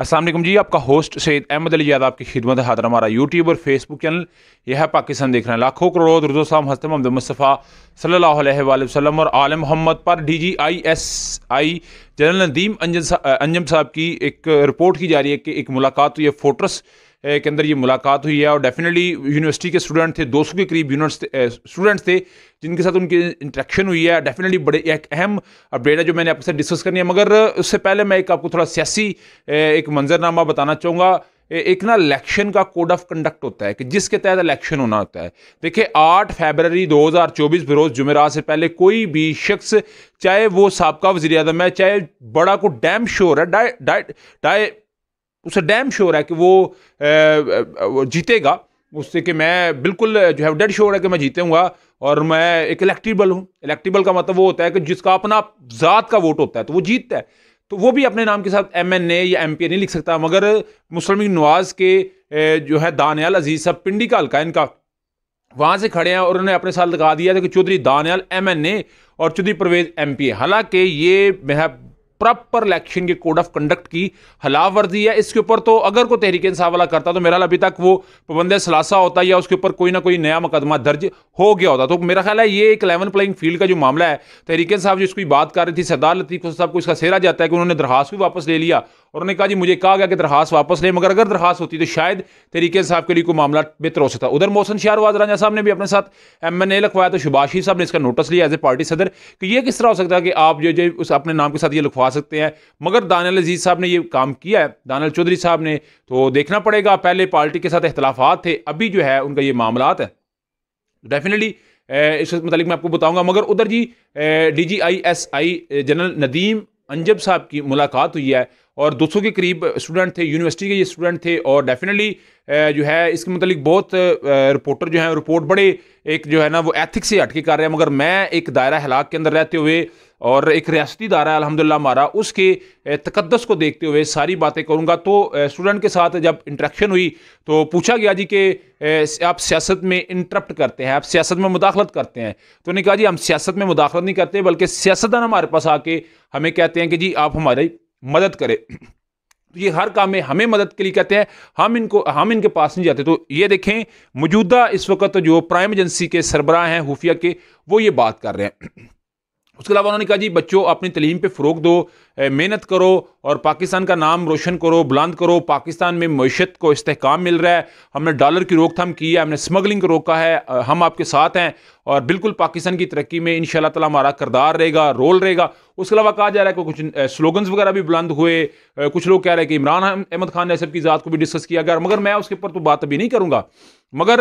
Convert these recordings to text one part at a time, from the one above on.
असलम जी, आपका होस्ट सैद अहमद अली याद आपकी खिदमत हाजिर हमारा यूट्यूब और फेसबुक चैनल यह है पाकिस्तान देख रहे हैं। लाखों करोड़ रुजोसाम हस्त मोहम्मद मुस्तफ़ा सल्लल्लाहु अलैहि वसल्लम और आल मोहम्मद पर D G I S I general Nadeem Anjum साहब की एक रिपोर्ट की जा रही है कि एक मुलाकात हुई है फोटस के अंदर ये मुलाकात हुई है और डेफिनेटली यूनिवर्सिटी के स्टूडेंट थे 200 के करीब स्टूडेंट्स थे, जिनके साथ उनकी इंट्रैक्शन हुई है। डेफिनेटली बड़े, एक अहम अपडेट है जो मैंने आपके साथ डिस्कस करनी है। मगर उससे पहले मैं एक आपको थोड़ा सियासी एक मंजरनामा बताना चाहूँगा। एक ना इलेक्शन का कोड ऑफ़ कंडक्ट होता है कि जिसके तहत इलेक्शन होना होता है। देखिए, आठ फरवरी 2024 बरोज़ जुमेरात से पहले कोई भी शख्स, चाहे वो सबका वजी अजम है, चाहे बड़ा को डैम शोर है डाई डाई डाई उसे डैम श्योर है कि वो, जीतेगा। उससे कि मैं बिल्कुल जो है डेड श्योर है कि मैं जीतूँगा और मैं एक इलेक्टिबल हूँ। इलेक्टिबल का मतलब वो होता है कि जिसका अपना ज़ात का वोट होता है तो वो जीतता है। तो वो भी अपने नाम के साथ एम एन ए या एम पी ए नहीं लिख सकता मगर मुस्लिम नवाज़ के जो है दानियाल अज़ीज़ साहब पिंडी का हल्का इनका। वहाँ से खड़े हैं और उन्होंने अपने साथ लगा दिया था कि Chaudhry Daniyal M N A और Chaudhry Parvez M P A हालाँकि ये मैं प्रॉपर इलेक्शन के कोड ऑफ़ कंडक्ट की खिलाफ वर्जी है। इसके ऊपर तो अगर कोई तहरीक इंसाफ वाला करता तो मेरा अभी तक वो पाबंद सलासा होता या उसके ऊपर कोई ना कोई नया मुकदमा दर्ज हो गया होता। तो मेरा ख्याल है ये एक लेवन प्लेइंग फ़ील्ड का जो मामला है, तहरीक साहब जो इसकी बात कर रही थी, सरदार लतीफ़ साहब को इसका सेहरा जाता है कि उन्होंने दरखास्त भी वापस ले लिया। उन्होंने कहा, जी, मुझे कहा गया कि दरखास्त वापस ले, मगर अगर दरखास्त होती तो शायद तरीके साहब के लिए कोई मामला बेहतर हो सकता। उधर मोहसन शाहरवाज राजा साहब ने भी अपने साथ एम एन ए लिखवाया तो शुभाशी साहब ने इसका नोटिस लिया एज ए पार्टी सदर कि ये किस तरह हो सकता है कि आप जो जो उस अपने नाम के साथ ये लिखवा सकते हैं। मगर दानियल अज़ीज़ साहब ने ये काम किया है, दानियल चौधरी साहब ने तो देखना पड़ेगा। पहले पार्टी के साथ अख्तलाफात थे, अभी जो है उनका ये मामला है। डेफिनेटली इस मतलब मैं आपको बताऊँगा, मगर उधर जी D G I S I general Nadeem Anjum साहब की मुलाकात हुई है और 200 के करीब स्टूडेंट थे यूनिवर्सिटी के ये स्टूडेंट थे और डेफिनेटली जो है, इसके मतलब बहुत रिपोर्टर जो है रिपोर्ट बड़े एक जो है ना, वो एथिक्स से हटके कर रहे हैं। मगर मैं एक दायरा हलाक के अंदर रहते हुए और एक रियासती दायरा अलहमदिल्ला हमारा, उसके तकदस को देखते हुए सारी बातें करूँगा। तो स्टूडेंट के साथ जब इंट्रैक्शन हुई तो पूछा गया जी कि आप सियासत में इंटरप्ट करते हैं, आप सियासत में मुदाखलत करते हैं। तो उन्होंने कहा जी, हम सियासत में मुदाखलत नहीं करते, बल्कि सियासतदान हमारे पास आके हमें कहते हैं कि जी, आप हमारी मदद करे। तो ये हर काम में हमें मदद के लिए कहते हैं, हम इनको, हम इनके पास नहीं जाते। तो ये देखें, मौजूदा इस वक्त जो प्राइम एजेंसी के सरबराह हैं, खुफिया के, वो ये बात कर रहे हैं। उसके अलावा उन्होंने कहा, जी, बच्चों, अपनी तलीम पे फ़रोग दो मेहनत करो और पाकिस्तान का नाम रोशन करो, बुलंद करो। पाकिस्तान में मीशत को इस्तेकाम मिल रहा है। हमने डॉलर की रोकथाम की है, हमने स्मगलिंग को रोका है हम आपके साथ हैं और बिल्कुल पाकिस्तान की तरक्की में इन ताला हमारा करदार रहेगा, रोल रहेगा। उसके अलावा कहा जा रहा है कि कुछ स्लोगन्स वगैरह भी बुलंद हुए। कुछ लोग कह रहे हैं कि इमरान अहमद खान ने सब की ज़ात को भी डिस्कस किया। गया मगर मैं उसके ऊपर तो बात अभी नहीं करूँगा। मगर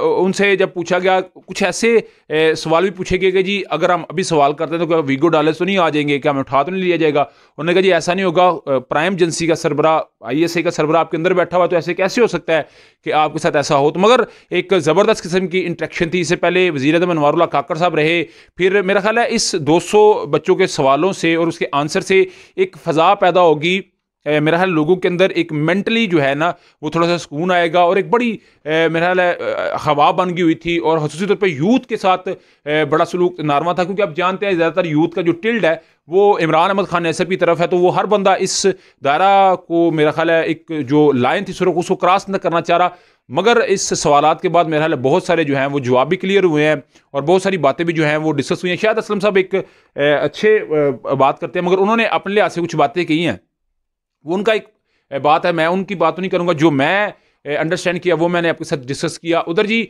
उनसे जब पूछा गया, कुछ ऐसे सवाल भी पूछे गए कि जी, अगर हम अभी सवाल करते हैं तो क्या वीगो डॉलर्स तो नहीं आ जाएँगे, क्या हमें उठा तो नहीं लिया जाएगा? उन्होंने कहा, जी, ऐसा नहीं होगा प्राइम एजेंसी का सरबरा आई का सरबरा आपके अंदर बैठा हुआ तो ऐसे कैसे हो सकता है कि आपके साथ ऐसा हो? तो मगर, एक ज़बरदस्त किस्म की इंट्रैक्शन थी, इससे पहले वजी अजम अनवारुल्ला काकर साहब रहे। फिर मेरा ख्याल है, इस दो सौ बच्चों के सवालों से और उसके आंसर से एक फ़ज़ा पैदा होगी। मेरा ख्याल लोगों के अंदर एक मेंटली जो है ना, वो थोड़ा सा सुकून आएगा और एक बड़ी मेरा ख्याल हवा बन गई हुई थी और खसूसी तौर पर यूथ के साथ बड़ा सलूक नारमा था क्योंकि आप जानते हैं ज़्यादातर यूथ का जो टिल्ड है, वो इमरान अहमद खान नसर की तरफ़ है तो वो हर बंदा इस दायरा को मेरा ख्याल है, एक जो लाइन थी सुरख, उसको क्रॉस न करना चाह रहा। मगर इस सवाल के बाद मेरा ख्याल बहुत सारे जो हैं, वो जवाब भी क्लियर हुए हैं और बहुत सारी बातें भी जो हैं, वो डिस्कस हुई हैं। शायद असलम साहब एक अच्छे बात करते हैं, मगर उन्होंने अपने लिहाज से कुछ बातें कही हैं। वो उनका एक बात है, मैं उनकी बात तो नहीं करूँगा, जो मैं अंडरस्टैंड किया, वो मैंने आपके साथ डिस्कस किया। उधर जी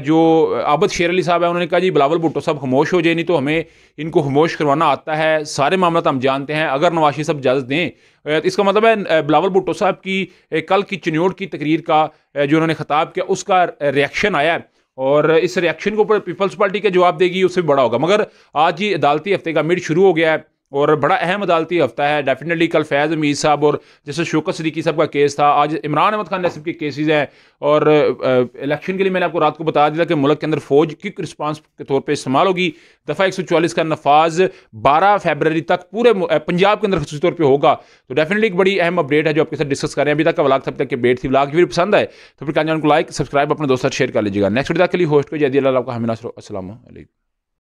जो आबद शेर अली साहब है, उन्होंने कहा, जी, बिलावल भुट्टो साहब खामोश हो जाए, नहीं तो हमें इनको खामोश करवाना आता है। सारे मामला तो हम जानते हैं, अगर नवाशी साहब इजाज़त दें। तो इसका मतलब है बिलावल भुट्टो साहब की कल की चन्योट की तकरीर का जो उन्होंने ख़ताब किया, उसका रिएक्शन आया और इस रिएक्शन के ऊपर पीपल्स पार्टी का जवाब देगी, उससे बड़ा होगा। मगर आज ही अदालती हफ़्ते का मिड शुरू हो गया है। और बड़ा अहम अदालती हफ़्ता है। डेफिनेटली कल फैज़ अमीर साहब और जैसे शोकत सदीकी साहब का केस था। आज इमरान अहमद खान नसीब के केसेस हैं और इलेक्शन के लिए मैंने आपको रात को बता दिया कि मुल्क के अंदर फौज क्विक रिस्पांस के तौर पर इस्तेमाल होगी। दफ़ा एक सौ चालीस का नफाज बारह फेबररी तक पूरे पंजाब के अंदर खसूस तौर पर होगा। तो डेफिनेटली एक बड़ी अहम अपडेट है जो आपके साथ डिस्कस करें अभी तक का व्लाग तब तक के बेट थी। व्लाग भी पसंद है तो फिर चैनल को लाइक सब्सक्राइब अपने दोस्तों शेयर कर लीजिएगा। नेक्स्ट वीडियो के लिए होस्ट को जैदी अल्लाह का हमें असल